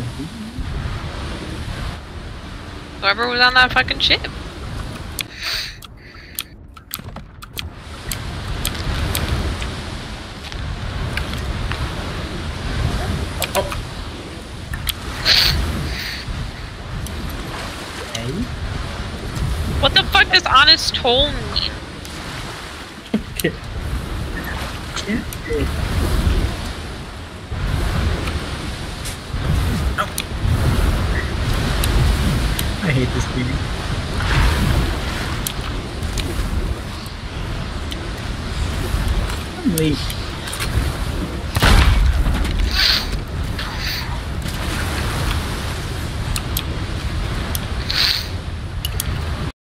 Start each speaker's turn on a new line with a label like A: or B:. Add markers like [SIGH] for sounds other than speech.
A: Mm-hmm. Whoever was on that fucking ship. What the fuck does honest toll mean? [LAUGHS]
B: hate this game. I'm late.